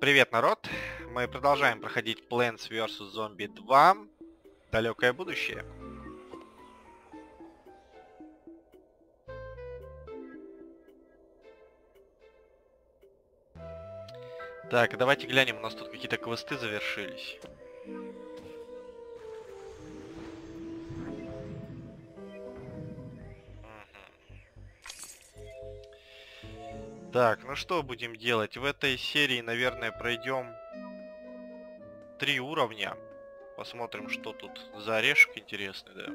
Привет, народ! Мы продолжаем проходить Plants vs. Zombie 2. Далекое будущее. Так, давайте глянем, у нас тут какие-то квесты завершились. Так, ну что будем делать? В этой серии, наверное, пройдем три уровня. Посмотрим, что тут за орешек интересный, да.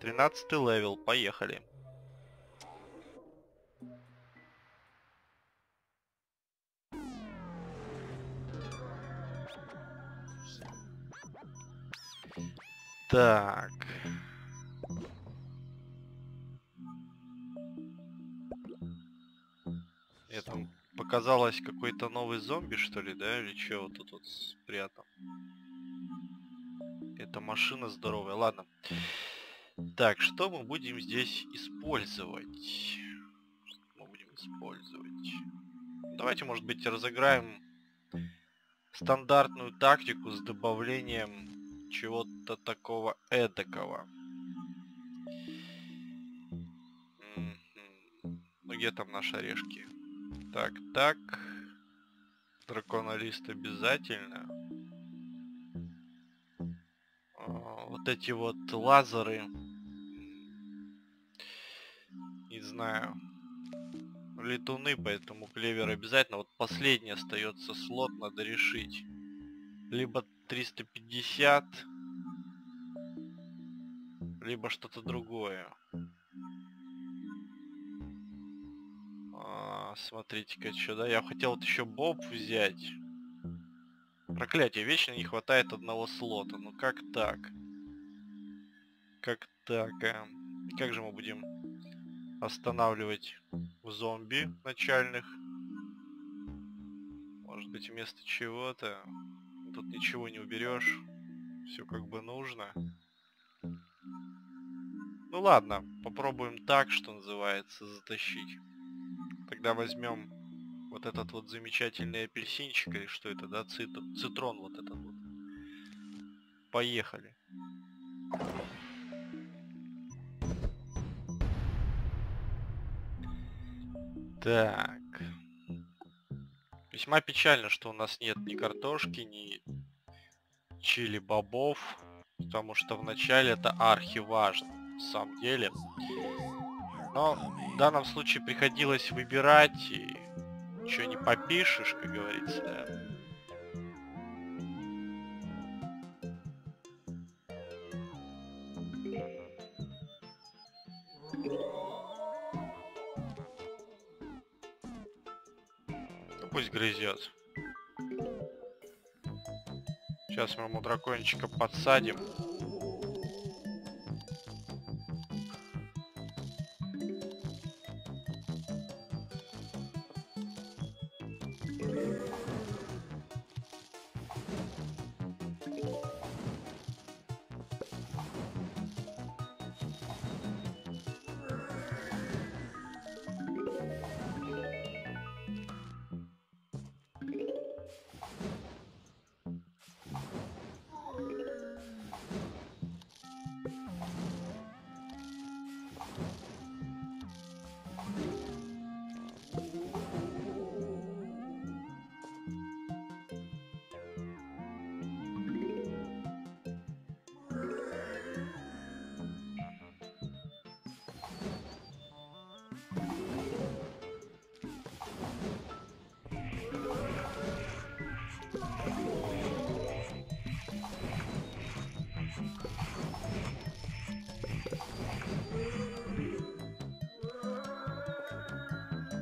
13 level, поехали. Так. Показалось какой-то новый зомби, что ли, да? Или что вот тут вот спрятал? Это машина здоровая. Ладно. Так, что мы будем здесь использовать? Что мы будем использовать? Давайте, может быть, разыграем стандартную тактику с добавлением чего-то такого эдакого. Ну где там наши орешки? Так, так. Драконолист обязательно. А, вот эти вот лазеры. Не знаю. Летуны, поэтому клевер обязательно. Вот последний остается слот, надо решить. Либо 350, либо что-то другое. Смотрите-ка, что? Я хотел вот еще боб взять. Проклятие, вечно не хватает одного слота. Ну как так? Как так, а? Как же мы будем останавливать зомби начальных? Может быть вместо чего-то? Тут ничего не уберешь. Все как бы нужно. Ну ладно, попробуем так, что называется, затащить. Тогда возьмем вот этот вот замечательный апельсинчик, или что это, да, Цит... цитрон вот этот вот. Поехали. Так. Весьма печально, что у нас нет ни картошки, ни чили бобов, потому что вначале это архи важно, на самом деле. Но в данном случае приходилось выбирать, и ничего не попишешь, как говорится, да. Ну пусть грызет. Сейчас мы ему дракончика подсадим.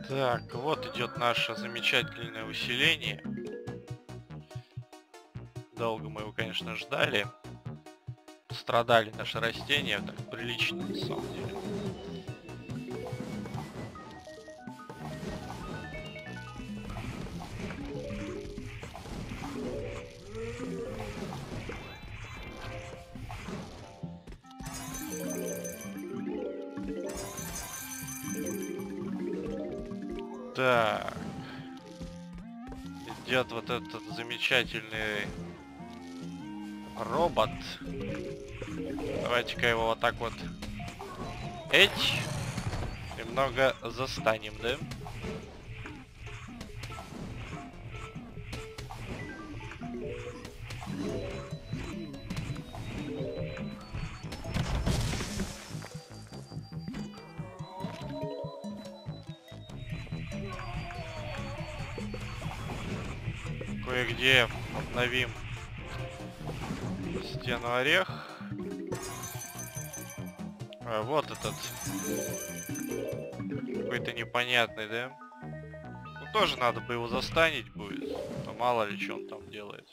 Так, вот идет наше замечательное усиление. Долго мы его, конечно, ждали. Страдали наши растения, так прилично на самом деле. Идет вот этот замечательный робот. Давайте-ка его вот так вот эть немного застанем, да? Обновим стену орех. А, вот этот. Какой-то непонятный, да? Ну тоже надо бы его застанить будет. Но мало ли что он там делает.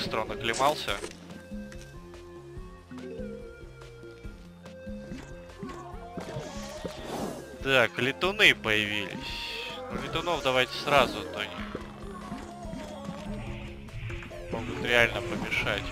Быстро он оклемался. Так, летуны появились. Ну, летунов давайте сразу, а то они могут реально помешать.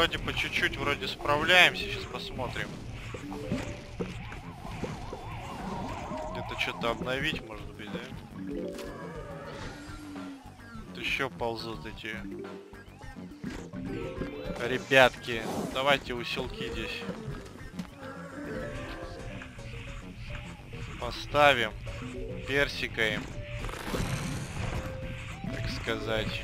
Вроде по чуть-чуть вроде справляемся. Сейчас посмотрим. Где-то что-то обновить, может быть, да? Тут еще ползут эти ребятки. Давайте усилки здесь. Поставим. Персикаем. Так сказать.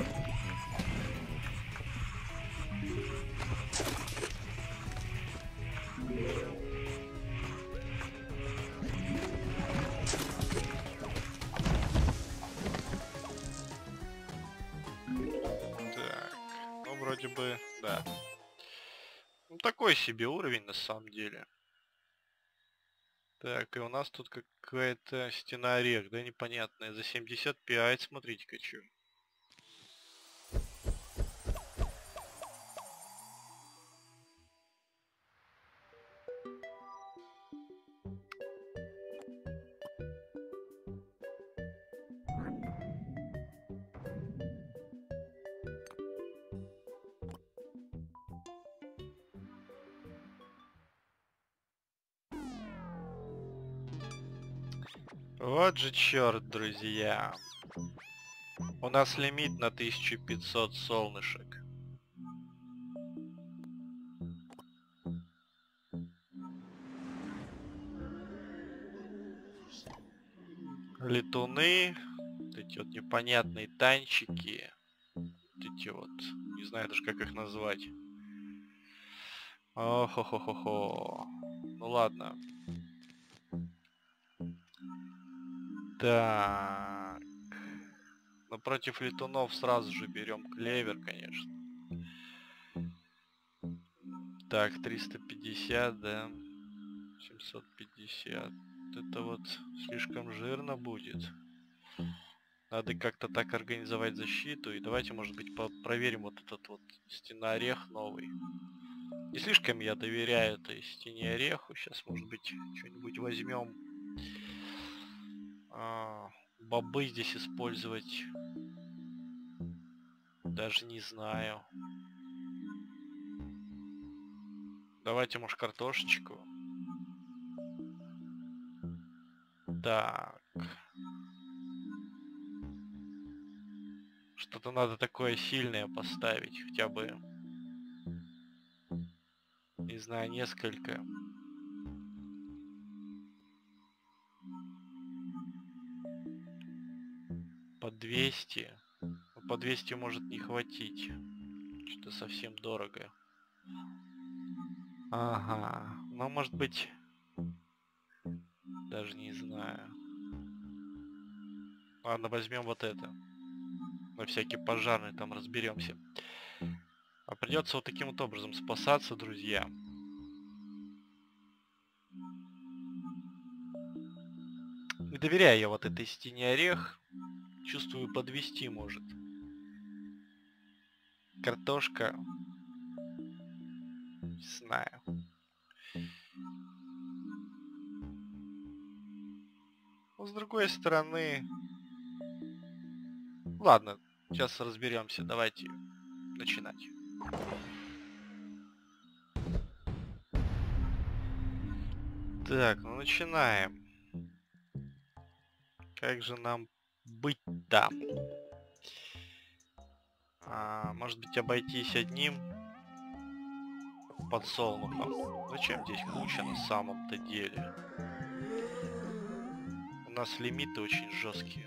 Себе уровень на самом деле. Так, и у нас тут какая-то стена орех, да, непонятная. За 75, смотрите-ка, что. Вот же черт, друзья. У нас лимит на 1500 солнышек. Летуны, вот эти вот непонятные танчики, вот эти вот, не знаю даже как их назвать. Охо-хо-хо-хо. Ну ладно. Так. Но против летунов сразу же берем клевер, конечно. Так, 350, да. 750. Это вот слишком жирно будет. Надо как-то так организовать защиту. И давайте, может быть, проверим вот этот вот стена орех новый. Не слишком я доверяю этой стене ореху. Сейчас, может быть, что-нибудь возьмем а, бобы здесь использовать даже не знаю. Давайте, может, картошечку. Так. Что-то надо такое сильное поставить, хотя бы... Не знаю, несколько. По 200. Ну, по 200 может не хватить. Что-то совсем дорого. Ага. Ну, может быть... Даже не знаю. Ладно, возьмем вот это. На всякий пожарный там разберемся. А придется вот таким вот образом спасаться, друзья. Не доверяю я вот этой стене орех. Чувствую, подвести может. Картошка. Не знаю. Но с другой стороны... Ладно, сейчас разберемся. Давайте начинать. Так, ну начинаем. Как же нам быть-то? А, может быть обойтись одним подсолнухом? Зачем здесь куча на самом-то деле? У нас лимиты очень жесткие.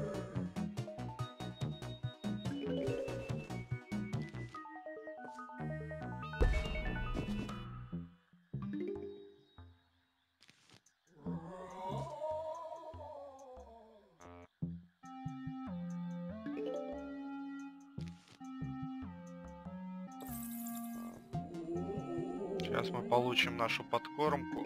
Сейчас мы получим нашу подкормку.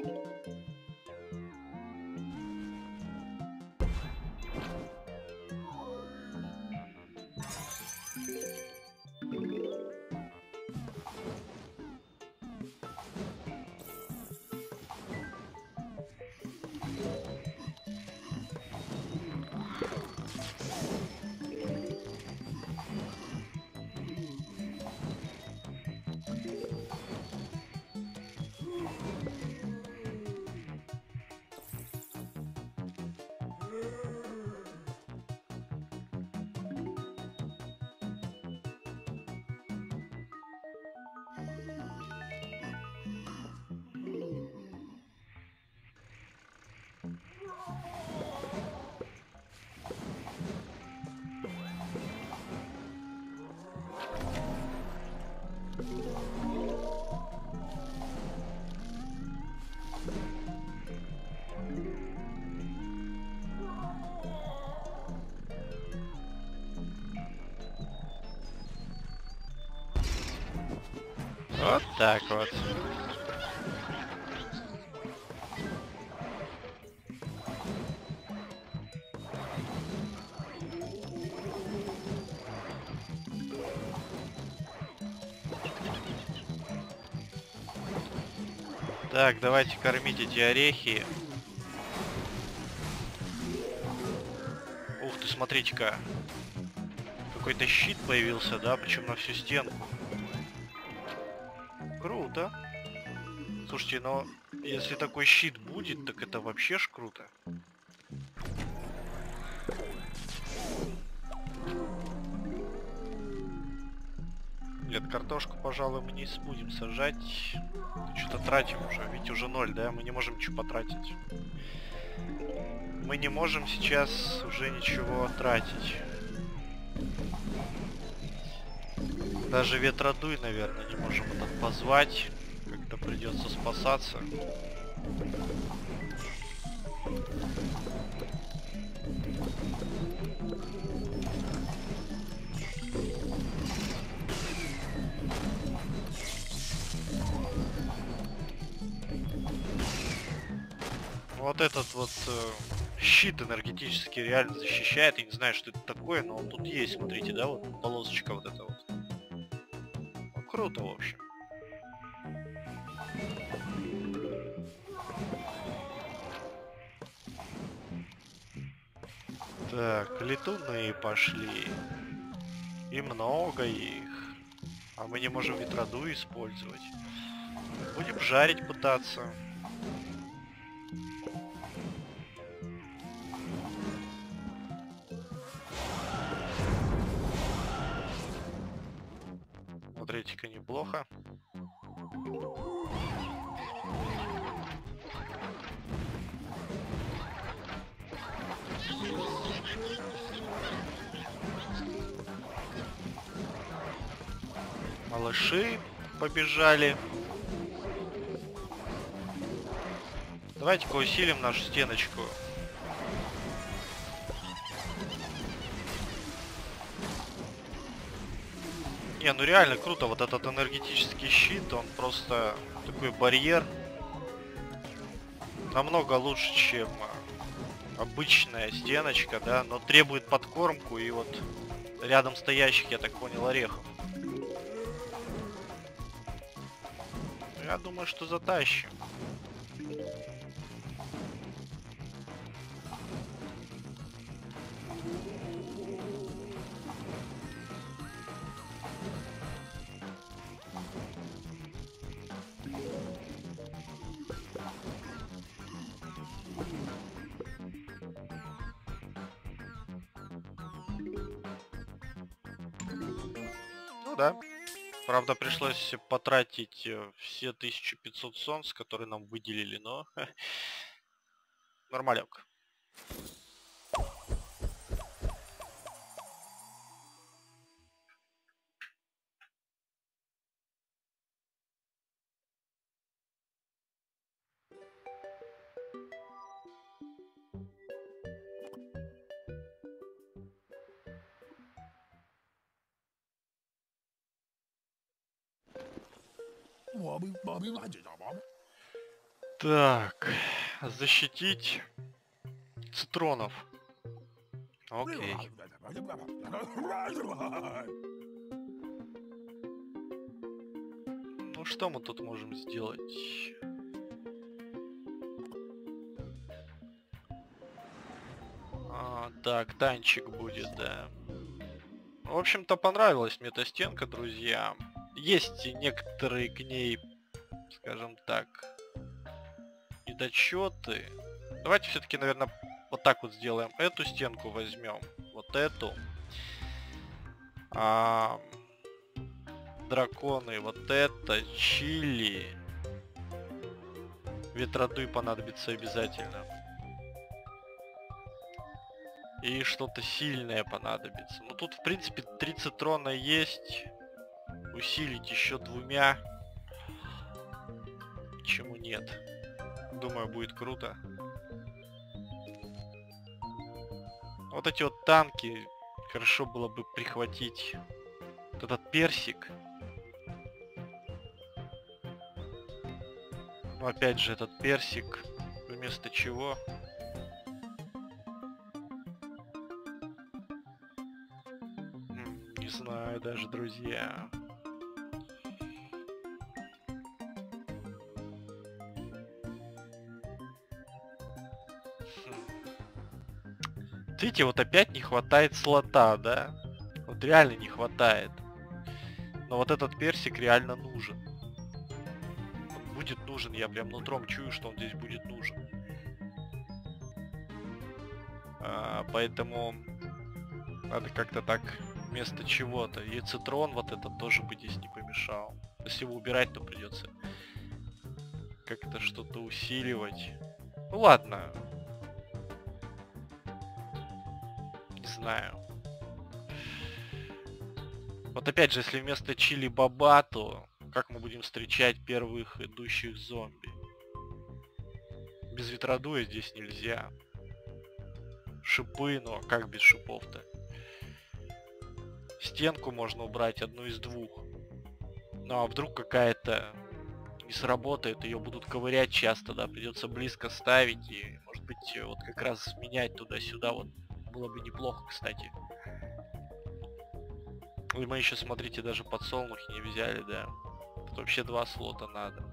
Вот так вот. Так, давайте кормить эти орехи. Ух ты, смотрите-ка. Какой-то щит появился, да, причем на всю стенку. Слушайте, но если такой щит будет, так это вообще ж круто. Нет, картошку, пожалуй, мы не будем сажать. Что-то тратим уже, ведь уже ноль, да? Мы не можем ничего потратить. Мы не можем сейчас уже ничего тратить. Даже ветродуй, наверное, не можем этот позвать. Как-то придется спасаться. Вот этот вот э, щит энергетический реально защищает. Я не знаю, что это такое, но он тут есть, смотрите, да, вот полосочка вот эта вот. Ну, круто, в общем. Так, летуны пошли. И много их. А мы не можем ветроду использовать. Будем жарить пытаться. Малыши побежали. Давайте-ка усилим нашу стеночку. Не, ну реально круто, вот этот энергетический щит, он просто такой барьер. Намного лучше, чем обычная стеночка, да, но требует подкормку и вот рядом стоящих, я так понял, орехов. Я думаю, что затащим. Ну да. Правда, пришлось потратить э, все 1500 солнц, которые нам выделили, но... Нормалек. Так, защитить цитронов. Окей. Ну что мы тут можем сделать? А, так, танчик будет, да. В общем-то, понравилась мне эта стенка, друзья. Есть некоторые к ней, недочеты. Давайте все-таки, наверное, вот так вот сделаем. Эту стенку возьмем. Вот эту. А, драконы, вот это, чили. Ветродуй понадобится обязательно. И что-то сильное понадобится. Ну тут, в принципе, три цитрона есть. Усилить еще двумя. Почему нет? Думаю, будет круто. Вот эти вот танки хорошо было бы прихватить. Вот этот персик. Но опять же этот персик вместо чего? Не знаю даже, друзья. Видите, вот опять не хватает слота, да? Вот реально не хватает. Но вот этот персик реально нужен. Он будет нужен, я прям нутром чую, что он здесь будет нужен. А, поэтому надо как-то так вместо чего-то. И цитрон вот этот тоже бы здесь не помешал. Если его убирать, то придется как-то что-то усиливать. Ну ладно, знаю. Вот опять же, если вместо чили баба, то как мы будем встречать первых идущих зомби? Без ветродуя здесь нельзя. Шипы, но как без шипов-то? Стенку можно убрать, одну из двух. Ну а вдруг какая-то не сработает, ее будут ковырять часто, да, придется близко ставить и может быть, вот как раз менять туда-сюда, вот было бы неплохо, кстати. И мы еще, смотрите, даже подсолнухи не взяли, да. Тут вообще два слота надо.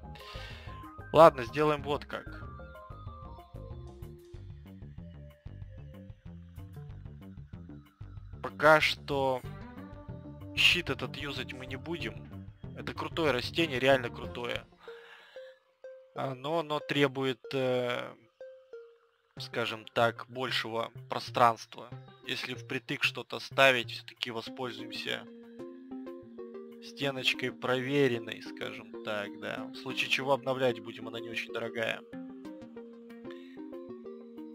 Ладно, сделаем вот как. Пока что щит этот юзать мы не будем. Это крутое растение, реально крутое. А, но оно требует, э, скажем так, большего пространства. Если впритык что-то ставить, все-таки воспользуемся стеночкой проверенной, скажем так, да. В случае чего обновлять будем, она не очень дорогая.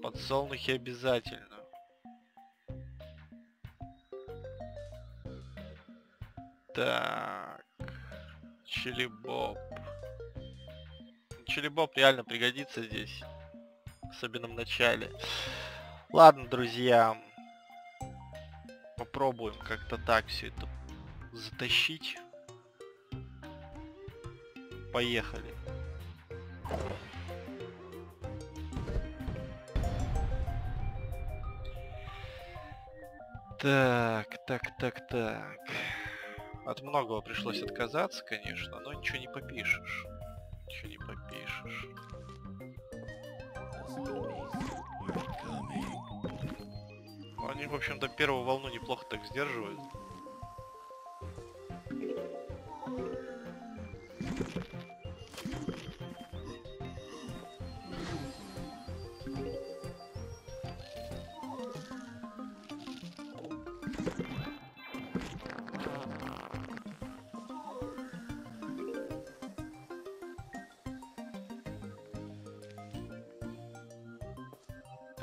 Подсолнухи обязательно. Так. Чили-боб. Чили-боб реально пригодится здесь. Особенно в начале. Ладно, друзья. Попробуем как-то так все это затащить. Поехали. Так, так, так, так. От многого пришлось отказаться, конечно, но ничего не попишешь. Ничего не попишешь. Они, в общем-то, первую волну неплохо так сдерживают.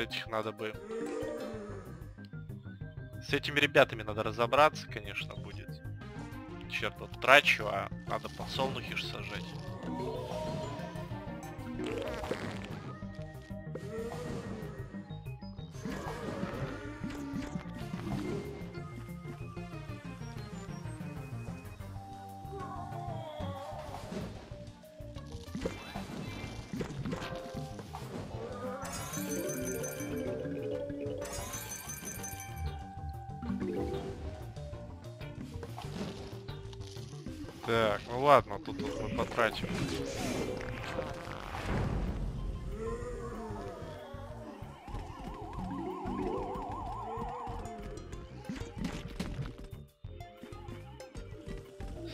Этих надо бы... С этими ребятами надо разобраться, конечно, будет. Черт, вот трачу, а надо подсолнухи сажать. Так, ну ладно, тут, тут мы потратим.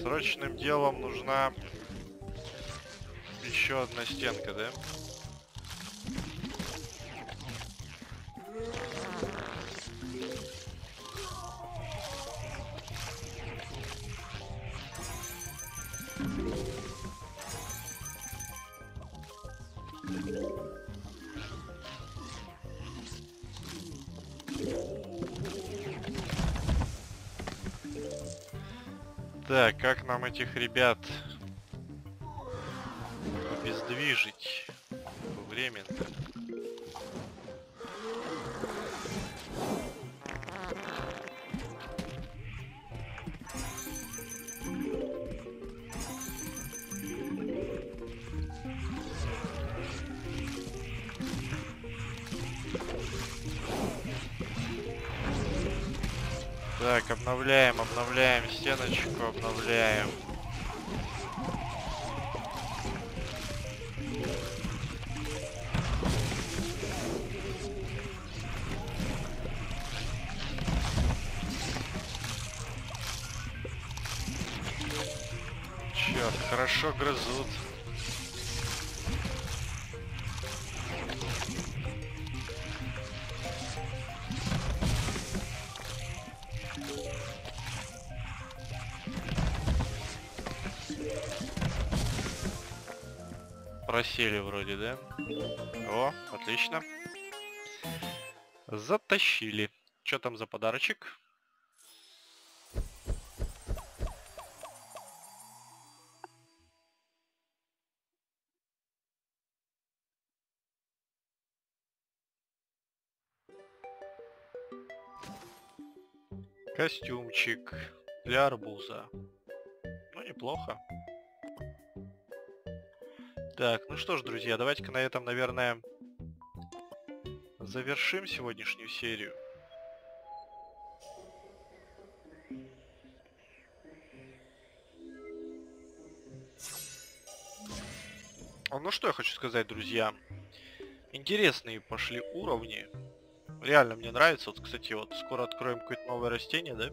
Срочным делом нужна еще одна стенка, да? Так, как нам этих ребят обездвижить временно? Так, обновляем, обновляем стеночку, обновляем. Черт, хорошо грызут. Просели вроде, да? О, отлично. Затащили. Что там за подарочек? Костюмчик для арбуза. Ну, неплохо. Так, ну что ж, друзья, давайте-ка на этом, наверное, завершим сегодняшнюю серию. Ну что я хочу сказать, друзья. Интересные пошли уровни. Реально мне нравится. Вот, кстати, вот скоро откроем какое-то новое растение, да?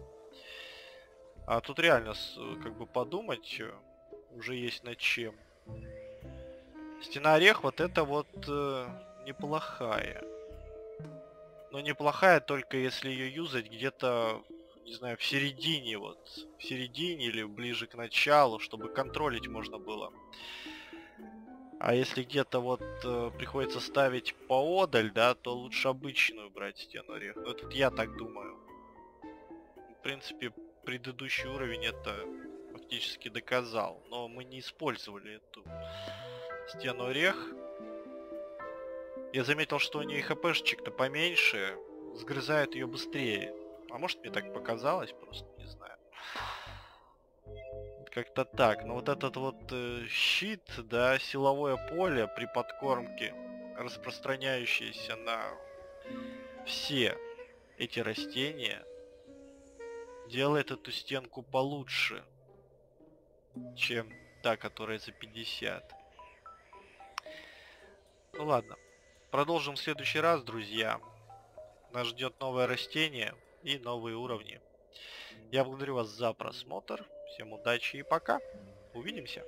А тут реально, как бы подумать, э, уже есть над чем. Стена орех, вот это вот э, неплохая. Но неплохая только если ее юзать где-то, не знаю, в середине вот. В середине или ближе к началу, чтобы контролить можно было. А если где-то вот э, приходится ставить поодаль, да, то лучше обычную брать стену орех. Ну, это я так думаю. В принципе, предыдущий уровень это фактически доказал. Но мы не использовали эту стену орех. Я заметил, что у нее хпшечек-то поменьше, сгрызает ее быстрее. А может мне так показалось, просто не знаю. Как-то так. Но вот этот вот э, щит, да, силовое поле при подкормке, распространяющееся на все эти растения, делает эту стенку получше, чем та, которая за 50. Ну ладно. Продолжим в следующий раз, друзья. Нас ждет новое растение и новые уровни. Я благодарю вас за просмотр. Всем удачи и пока. Увидимся.